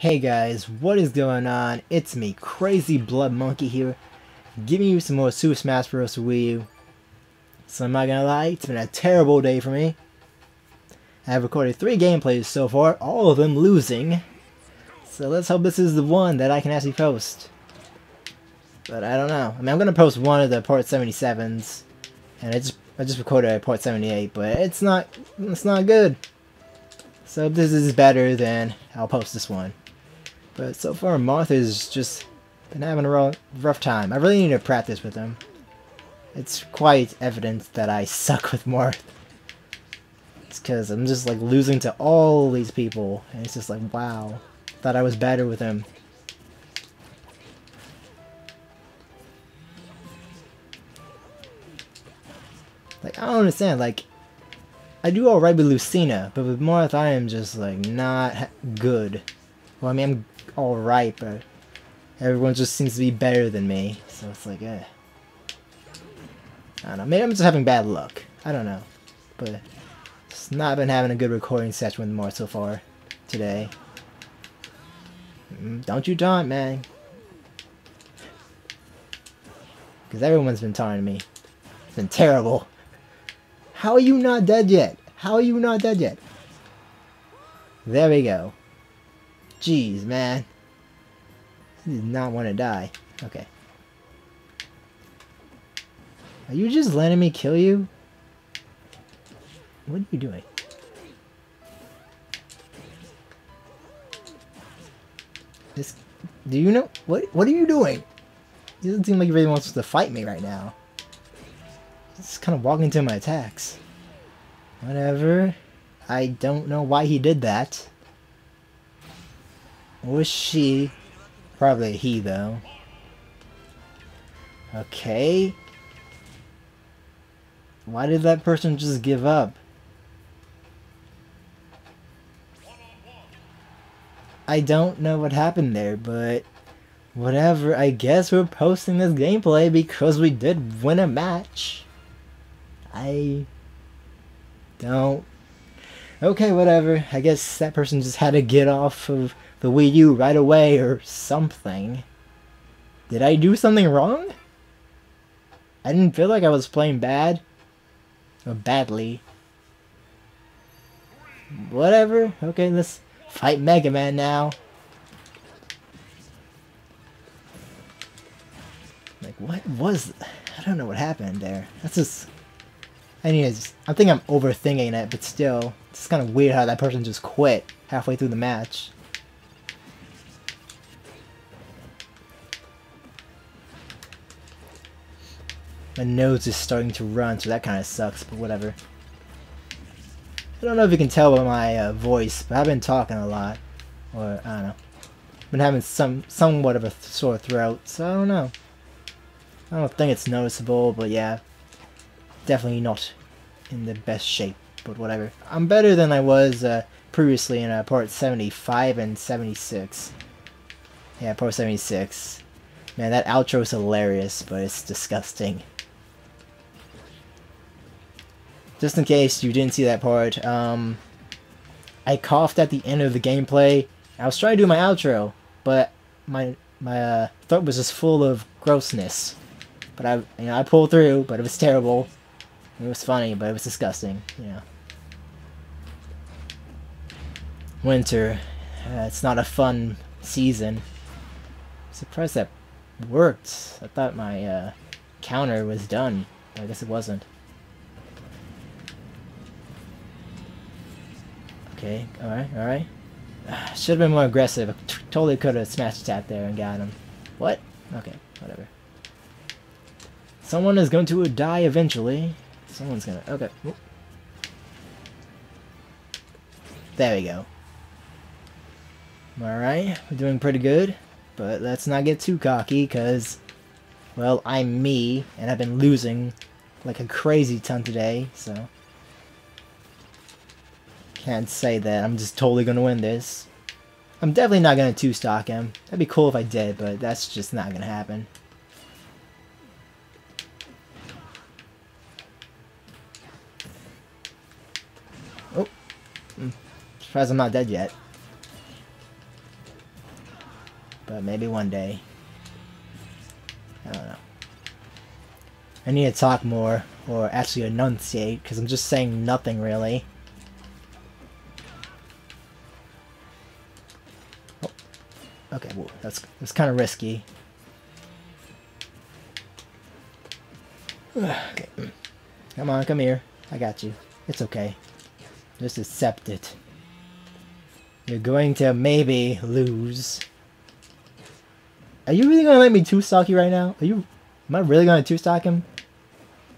Hey guys, what is going on? It's me, Crazy Blood Monkey here, giving you some more Super Smash Bros. Wii U. So I'm not gonna lie, it's been a terrible day for me. I have recorded three gameplays so far, all of them losing. So let's hope this is the one that I can actually post. But I don't know. I mean, I'm gonna post one of the Port 77s, and I just I just recorded a Port 78, but it's not it's not good. So if this is better, then I'll post this one. But so far, Marth's just been having a rough, rough time. I really need to practice with him. It's quite evident that I suck with Marth. It's because I'm just like losing to all these people. And it's just like, wow. Thought I was better with him. Like, I don't understand. Like, I do alright with Lucina, but with Marth, I am just like not good. Well, I mean, I'm alright, but everyone just seems to be better than me. So it's like, eh. I don't know. Maybe I'm just having bad luck. I don't know. But it's not been having a good recording session with Marth so far today. Mm, don't you taunt, man. Because everyone's been taunting me. It's been terrible. How are you not dead yet? How are you not dead yet? There we go. Jeez, man. He did not want to die. Okay. Are you just letting me kill you? What are you doing? This, do you know what? What are you doing? He doesn't seem like he really wants to fight me right now. He's kind of walking to my attacks. Whatever. I don't know why he did that. Was she? Probably he, though. Okay. Why did that person just give up? I don't know what happened there, but whatever. I guess we're posting this gameplay because we did win a match. I don't. Okay, whatever. I guess that person just had to get off of the Wii U right away or something. Did I do something wrong? I didn't feel like I was playing bad. Or badly. Whatever. Okay, let's fight Mega Man now. Like, what was... I don't know what happened there. That's just... Anyways, I think I'm overthinking it, but still, it's kind of weird how that person just quit halfway through the match. My nose is starting to run, so that kind of sucks, but whatever. I don't know if you can tell by my uh, voice, but I've been talking a lot. Or, I don't know. I've Been having some somewhat of a sore throat, so I don't know. I don't think it's noticeable, but yeah. Definitely not in the best shape, but whatever. I'm better than I was uh, previously in uh, part 75 and 76. Yeah, part 76. Man, that outro is hilarious, but it's disgusting. Just in case you didn't see that part, um, I coughed at the end of the gameplay. I was trying to do my outro, but my my uh, throat was just full of grossness. But I, you know, I pulled through, but it was terrible. It was funny, but it was disgusting. Yeah. winter. Uh, it's not a fun season. I'm surprised that worked. I thought my uh, counter was done. I guess it wasn't. Okay, alright, alright. Should have been more aggressive. totally could have smashed attack there and got him. What? Okay, whatever. Someone is going to die eventually. Someone's gonna... Okay. There we go. Alright, we're doing pretty good. But let's not get too cocky, because... Well, I'm me, and I've been losing like a crazy ton today, so... Can't say that I'm just totally gonna win this. I'm definitely not gonna two-stock him. That'd be cool if I did, but that's just not gonna happen. I'm hmm. surprised I'm not dead yet. But maybe one day. I don't know. I need to talk more, or actually enunciate, because I'm just saying nothing really. Oh. Okay, well, that's, that's kind of risky. okay. Come on, come here. I got you. It's okay. Just accept it. You're going to maybe lose. Are you really gonna let me two-stock you right now? Are you... Am I really gonna two-stock him?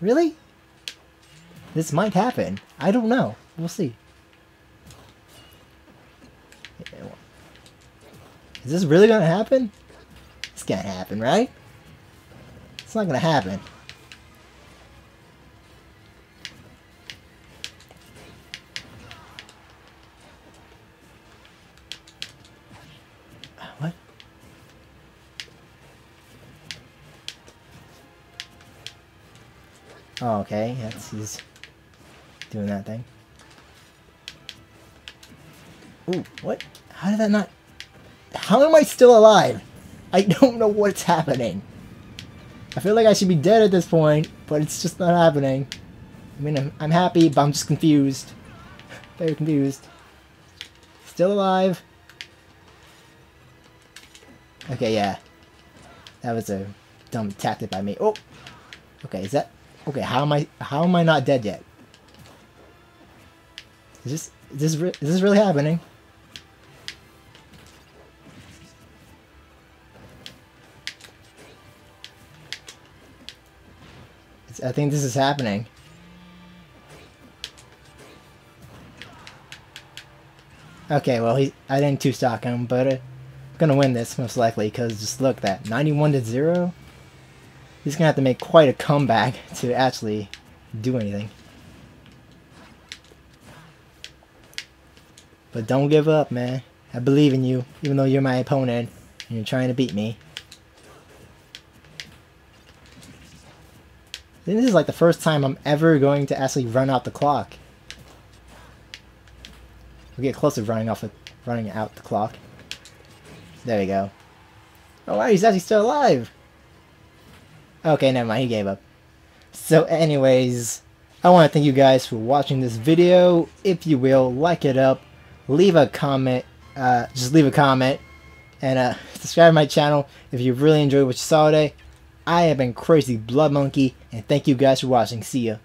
Really? This might happen. I don't know. We'll see. Is this really gonna happen? It's gonna happen, right? It's not gonna happen. Oh, okay. That's he's doing that thing. Ooh, what? How did that not... How am I still alive? I don't know what's happening. I feel like I should be dead at this point, but it's just not happening. I mean, I'm, I'm happy, but I'm just confused. Very confused. Still alive. Okay, yeah. That was a dumb tactic by me. Oh! Okay, is that... Okay, how am I how am I not dead yet? Is this is this, is this really happening? It's, I think this is happening. Okay, well, he I didn't two-stock him, but I'm gonna win this most likely, because just look, that 91 to 0? He's gonna have to make quite a comeback to actually do anything. But don't give up, man. I believe in you, even though you're my opponent and you're trying to beat me. This is like the first time I'm ever going to actually run out the clock. We'll get close to running off running out the clock. There we go. Oh wow, he's actually still alive! Okay, never mind, he gave up. So anyways, I want to thank you guys for watching this video. If you will, like it up, leave a comment, uh, just leave a comment, and uh, subscribe to my channel if you really enjoyed what you saw today. I have been Crazy Blood Monkey, and thank you guys for watching. See ya.